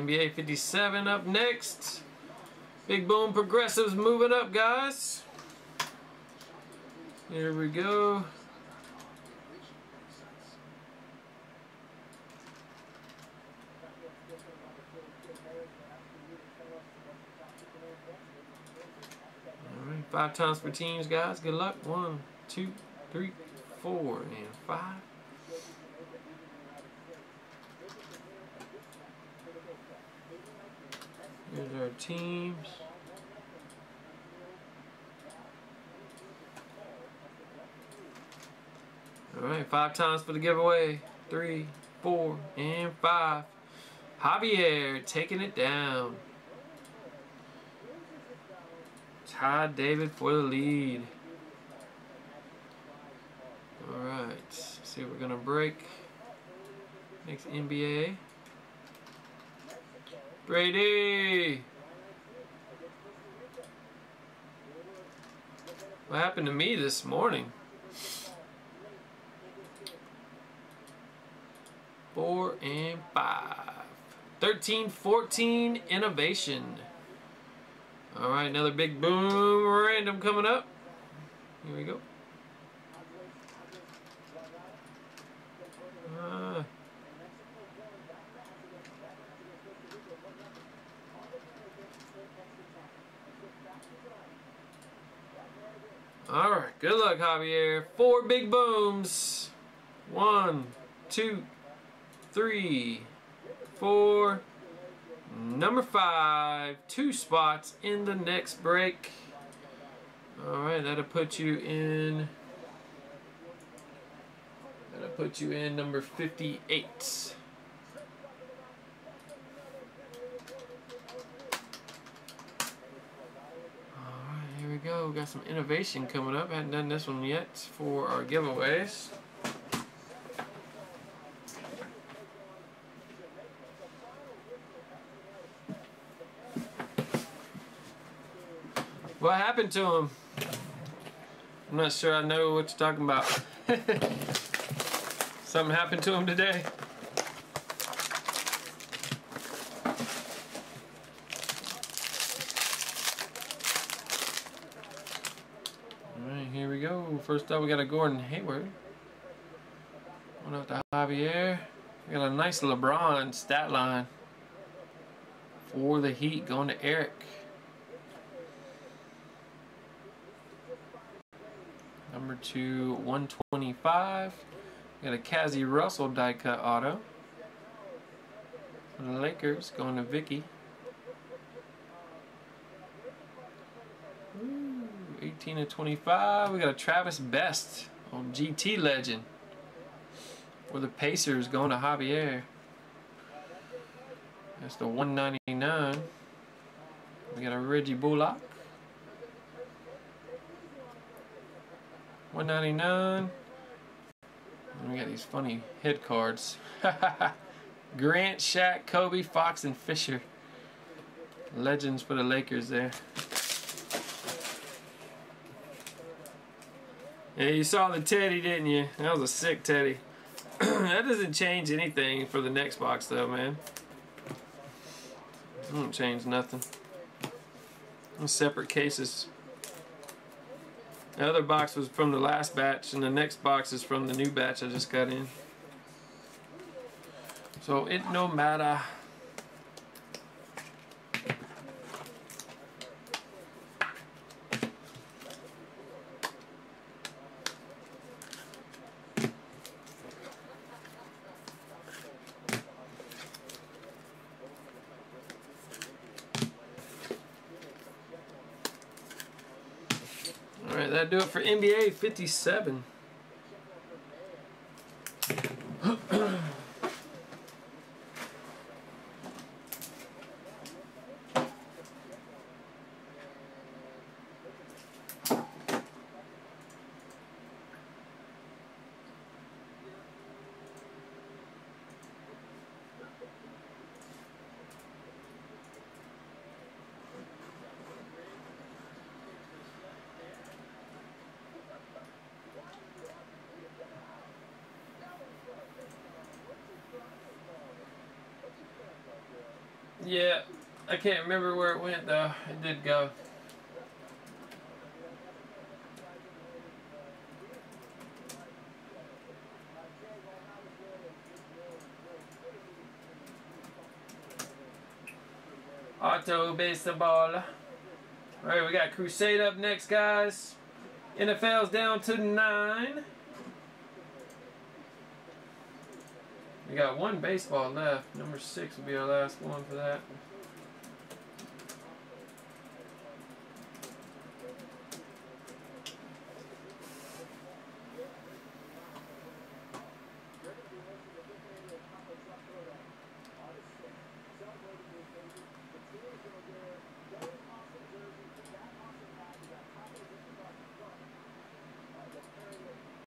NBA 57 up next. Big Boom Progressives moving up, guys. Here we go. Alright, five times for teams, guys. Good luck. One, two, three, four, and five. Here's our teams. Alright, five times for the giveaway. Three, four, and five. Javier taking it down. Todd David for the lead. Alright, see what we're gonna break. Next NBA. Brady! What happened to me this morning? Four and five. 13, 14, innovation. All right, another big boom random coming up. Here we go. Uh, all right, good luck, Javier. Four big booms. One, two, three, four, number five, two spots in the next break. All right, that'll put you in. That'll put you in number 58. All right, here we go. Got some innovation coming up. Hadn't done this one yet for our giveaways. What happened to him? I'm not sure I know what you're talking about. Something happened to him today. Alright, here we go. First up, we got a Gordon Hayward. One up to Javier. We got a nice LeBron stat line for the Heat going to Eric. Number two, 125. We got a Cazzie Russell die cut auto. For the Lakers, going to Vicky. 18 to 25. We got a Travis Best on GT Legend. For the Pacers, going to Javier. That's the 199. We got a Reggie Bullock. 199. And we got these funny head cards. Grant, Shaq, Kobe, Fox, and Fisher. Legends for the Lakers there. Yeah, you saw the teddy, didn't you? That was a sick teddy. that doesn't change anything for the next box, though, man. It won't change nothing. Separate cases. The other box was from the last batch, and the next box is from the new batch I just got in. So it no matter. Alright, that'll do it for NBA 57. Yeah, I can't remember where it went though. It did go. Auto baseball. Alright, we got Crusade up next, guys. NFL's down to nine. We got one baseball left. Number six will be our last one for that.